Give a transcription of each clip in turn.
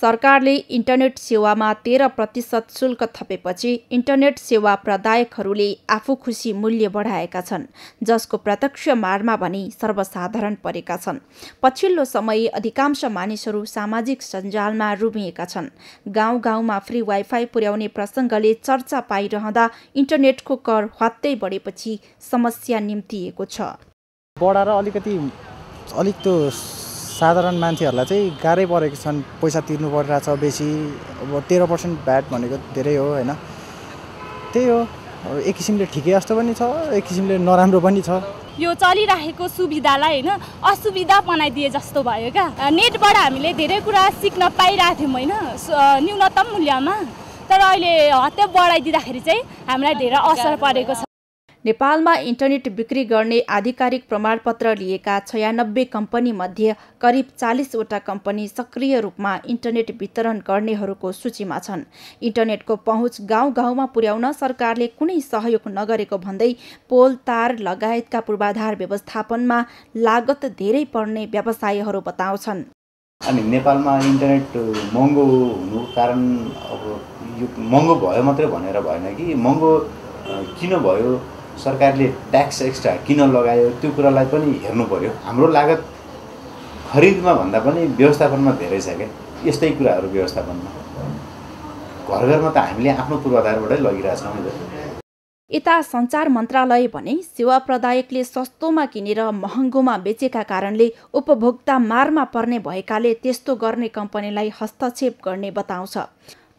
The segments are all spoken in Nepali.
सरकारले इन्टरनेट सेवामा तेह्र प्रतिशत शुल्क थपेपछि इन्टरनेट सेवा प्रदायकहरूले आफू खुसी मूल्य बढाएका छन् जसको प्रत्यक्ष मारमा भने सर्वसाधारण परेका छन्। पछिल्लो समय अधिकांश मानिसहरू सामाजिक सञ्जालमा रुमिएका छन्। गाउँ गाउँमा फ्री वाइफाई पुर्याउने प्रसङ्गले चर्चा पाइरहँदा इन्टरनेटको कर हत्तै बढेपछि समस्या निम्तिएको छ। बढाएर अलिकति अलिक त्यो साधारण मान्छेहरूलाई चाहिँ गाह्रै परेको छन् पैसा तिर्नु परिरहेछ बेसी अब तेह्र पर्सेन्ट भ्याट भनेको धेरै हो होइन? त्यही हो एक किसिमले ठिकै जस्तो पनि छ एक किसिमले नराम्रो पनि छ। यो चलिरहेको सुविधालाई होइन असुविधा बनाइदिए जस्तो भयो क्या। नेटबाट हामीले धेरै कुरा सिक्न पाइरहेको थियौँ होइन? न्यूनतम मूल्यमा। तर अहिले हत्या बढाइदिँदाखेरि चाहिँ हामीलाई धेरै असर परेको छ। नेपालमा इन्टरनेट बिक्री गर्ने आधिकारिक प्रमाणपत्र लिएका छयानब्बे कम्पनीमध्ये करिब चालिसवटा कम्पनी सक्रिय रूपमा इन्टरनेट वितरण गर्नेहरूको सूचीमा छन्। इन्टरनेटको पहुँच गाउँ गाउँमा पुर्याउन सरकारले कुनै सहयोग नगरेको भन्दै पोल तार लगायतका पूर्वाधार व्यवस्थापनमा लागत धेरै पर्ने व्यवसायीहरू बताउँछन्। अनि नेपालमा इन्टरनेट महँगो हुनुको कारण अब यो महँगो भयो मात्रै भनेर भएन कि महँगो किन भयो? सरकारले ट्याक्स एक्स्ट्रा किन लगायो त्यो कुरालाई पनि हेर्नु पऱ्यो हाम्रो लागत खरिदमा भन्दा पनि व्यवस्थापनमा धेरै छ क्या। यस्तै कुराहरू व्यवस्थापनमा। घर घरमा त हामीले आफ्नो पूर्वाधारबाटै लगिरहेछौँ यता सञ्चार मन्त्रालय भने सेवा प्रदायकले सस्तोमा किनेर महँगोमा बेचेका कारणले उपभोक्ता मारमा पर्ने भएकाले त्यस्तो गर्ने कम्पनीलाई हस्तक्षेप गर्ने बताउँछ।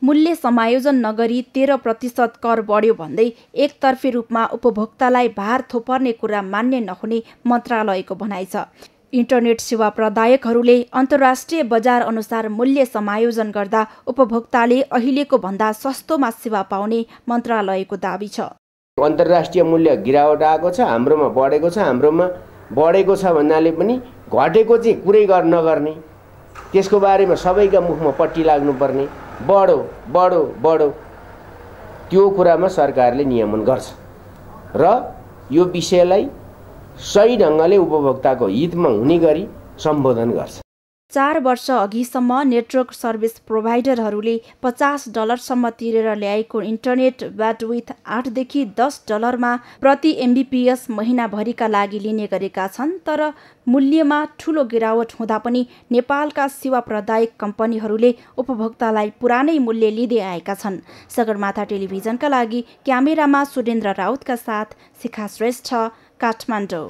मूल्य समायोजन नगरी तेह्र प्रतिशत कर बढ्यो भन्दै एकतर्फी रूपमा उपभोक्तालाई भार थोपर्ने कुरा मान्य नहुने मन्त्रालयको भनाइ छ। इन्टरनेट सेवा प्रदायकहरूले अन्तर्राष्ट्रिय बजार अनुसार मूल्य समायोजन गर्दा उपभोक्ताले अहिलेको भन्दा सस्तोमा सेवा पाउने मन्त्रालयको दावी छ। अन्तर्राष्ट्रिय मूल्य गिरावट आएको छ हाम्रोमा बढेको छ हाम्रोमा बढेको छ भन्नाले पनि घटेको चाहिँ कुरै नगर्ने। त्यसको बारेमा सबैका मुखमा पट्टी लाग्नुपर्ने। बढो बढो बढो। त्यो कुरामा सरकारले नियमन गर्छ। र यो विषयलाई सही ढङ्गले उपभोक्ताको हितमा हुने गरी सम्बोधन गर्छ। चार वर्ष अघिसम्म नेटवर्क सर्भिस प्रोभाइडरहरूले पचास डलरसम्म तिरेर ल्याएको इन्टरनेट ब्याटविथ आठदेखि दस डलरमा प्रति एमबिपिएस महिनाभरिका लागि लिने गरेका छन् तर मूल्यमा ठुलो गिरावट हुँदा पनि नेपालका सेवा प्रदायक कम्पनीहरूले उपभोक्तालाई पुरानै मूल्य लिँदै आएका छन्। सगरमाथा टेलिभिजनका लागि क्यामेरामा सुरेन्द्र राउतका साथ शिखा श्रेष्ठ काठमाडौँ।